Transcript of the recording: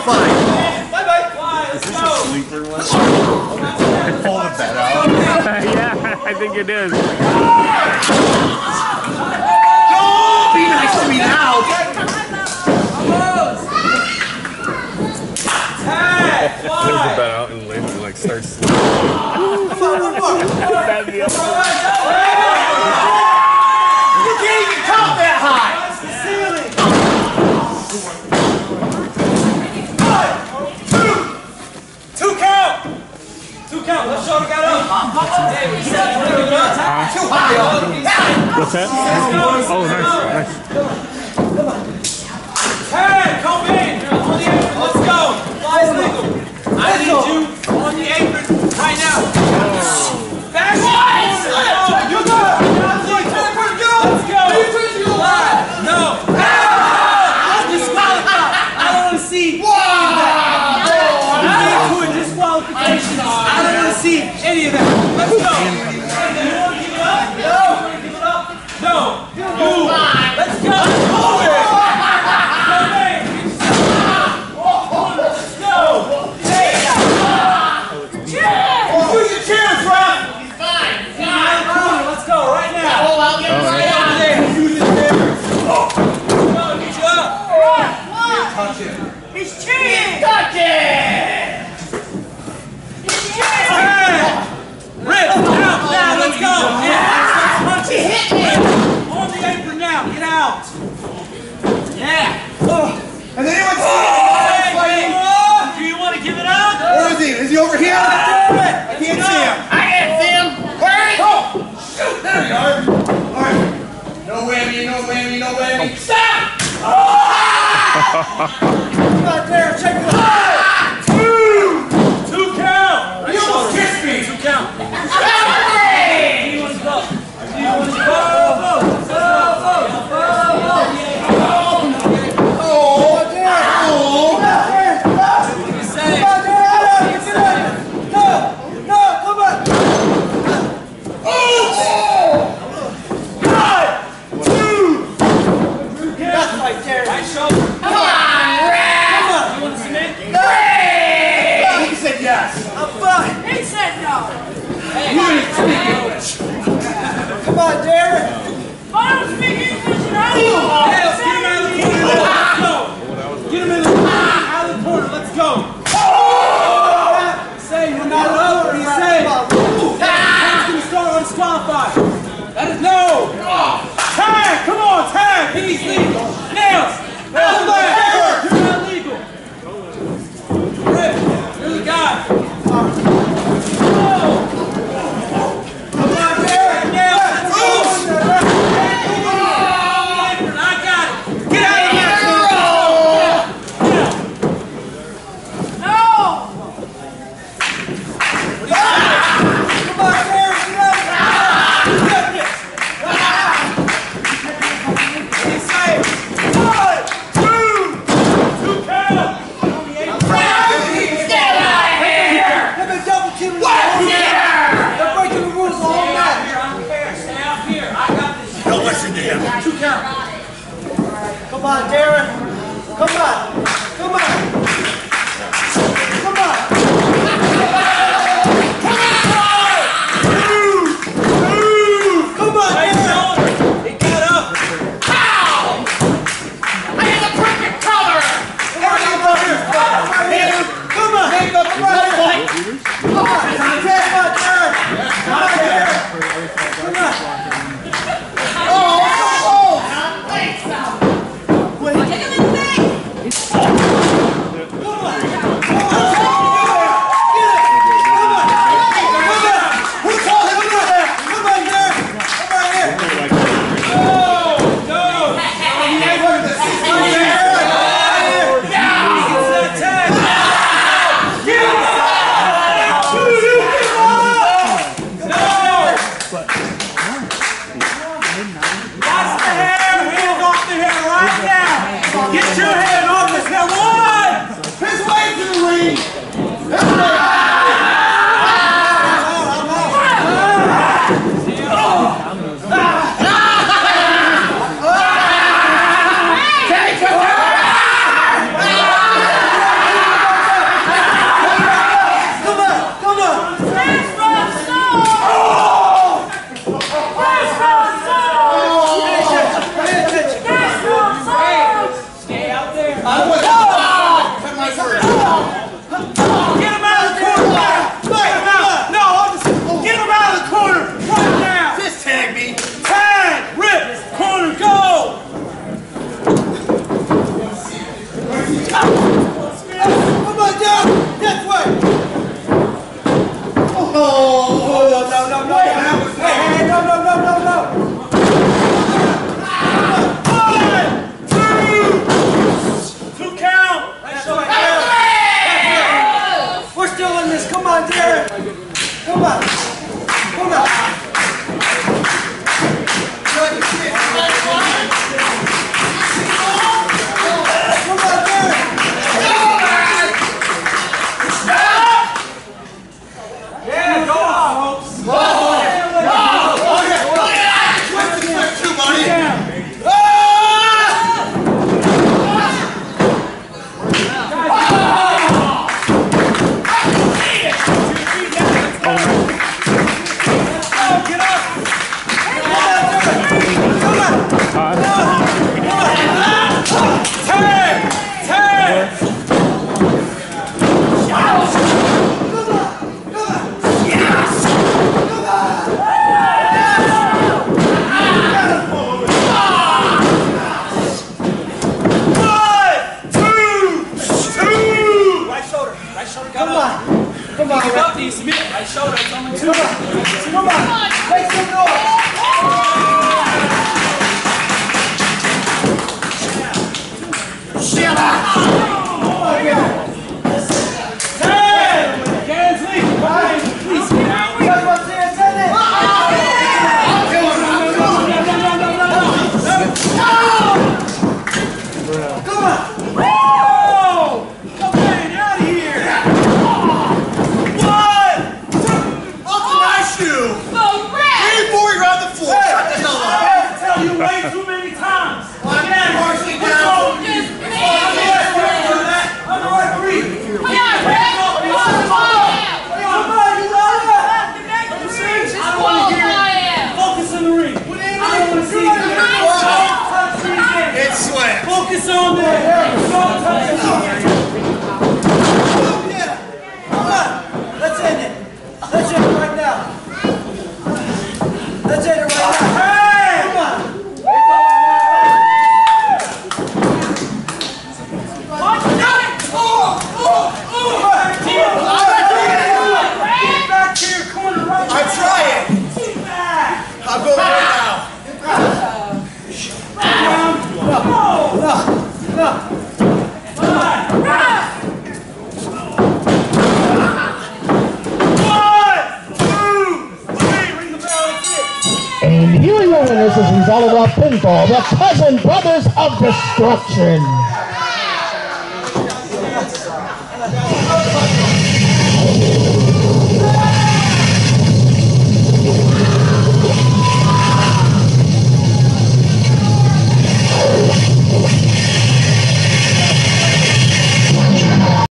thing. Bye bye. Bye. Let's go. Sleeper one. Pull the bed out. yeah, I think it is. Be nice to me now. Pulls the bed out and later like starts. Up. What's that? Oh, nice, nice. Hey, come in. On the apron. Let's go. Fly's legal. I need you on the apron right now. Back. What? You go. Let's go. Fly. No. I'm disqualified. I don't want to see any of that. I need to a disqualification. I don't want to see any of that. Use your chairs, Ralph. Let's go right now. Oh, I'll get oh, right out there. Use it there. Oh. Come on, get you up. Touch it. He's cheating! Hey! Rip, out now, let's go. Yeah, punch it. Hit me. On the apron now, get out. Yeah. Has anyone Hey, seen hey, oh, do you want to give it up? Where is he? Is he over here? I can't see him. I can't see him! Where is Oh, shoot, there you are. All right. No whammy, no whammy. Stop! Oh! Not there, check it out. You speak English. Come on, Derek. I don't speak English. Aaron. Come on. 아는 거야. Roger! 아! And here we go, and this is Gonzalo Pinball, the cousin brothers of destruction.